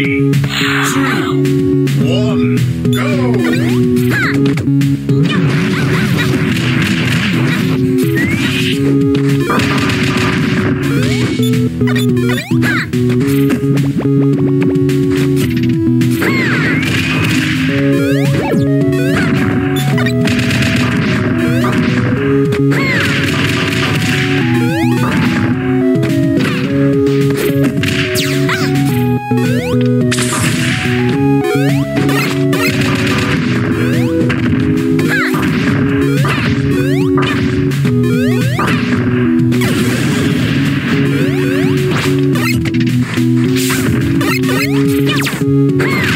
Three, you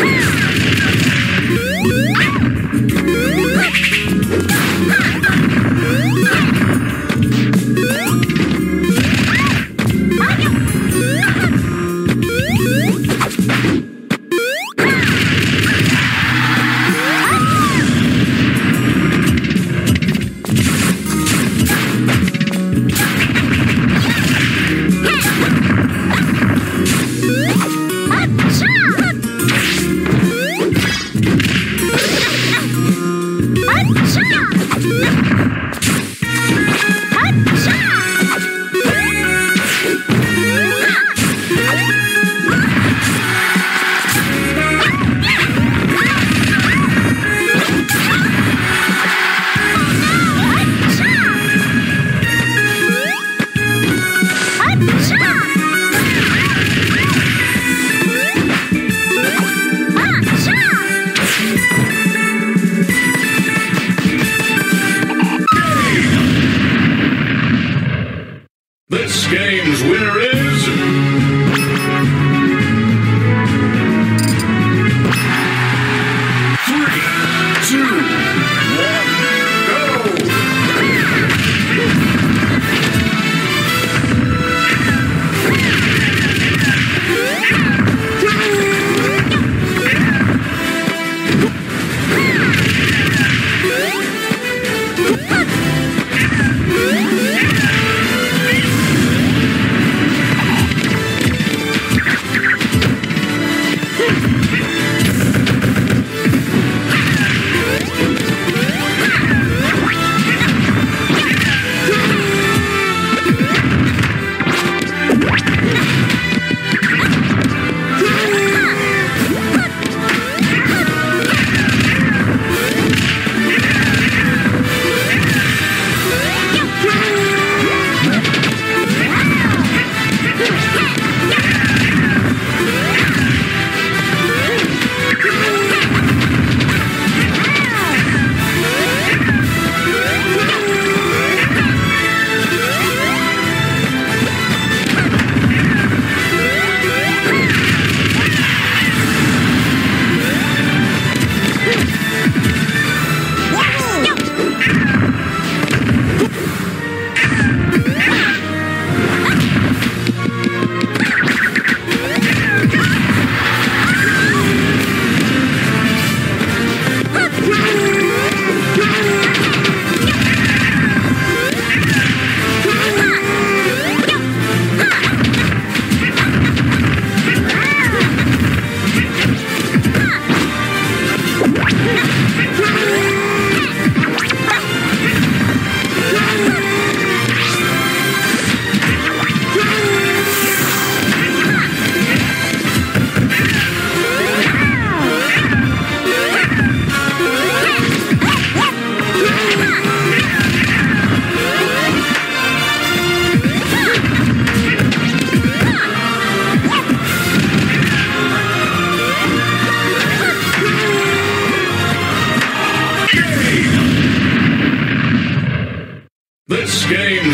Peace. game.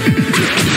Yeah.